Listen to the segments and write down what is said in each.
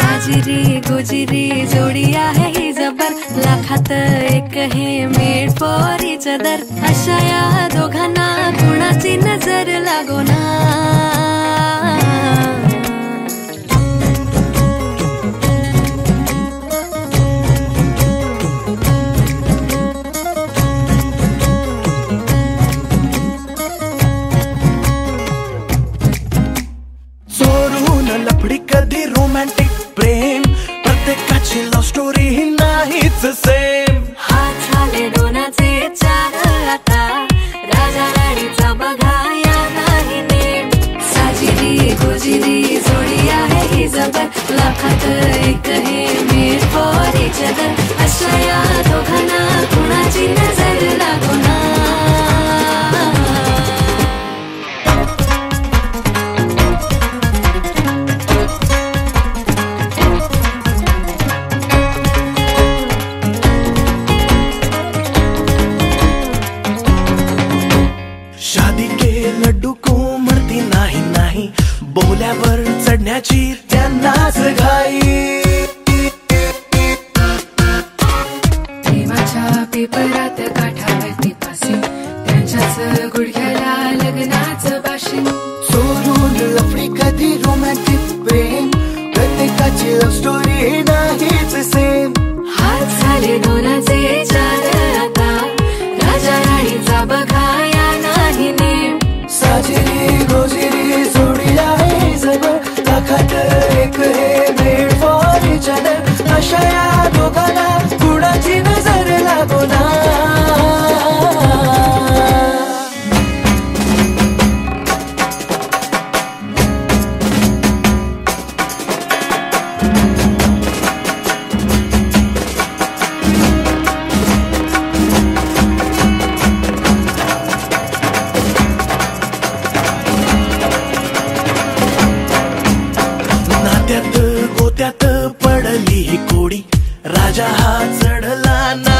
साजिरी गुजिरी जोडी आहे ही जबर लाखात एक हे मेड फॉर इच अदर अशा या दोघांना जबर लाखात एक हे मेड फॉर इच अदर अशा या दोघांना कुणाची नजर लागो ना? शादी के लड्डू को मरती नाही नाही. बोल्यावर चढण्याची त्यांनाच घाई. प्रेमाच्या पेपरात काठावरती पासी त्यांच्याच गुडघ्याला लग्नाचं भाषण चोरून लफडी कधी रोमॅन्टिक प्रेम? प्रत्येकाची लव्ह स्टोरी नाहीच सेम हात झाले दोनाचे चढली ही कोडी. राजा हा चढला ना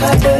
साजिरी गोजिरी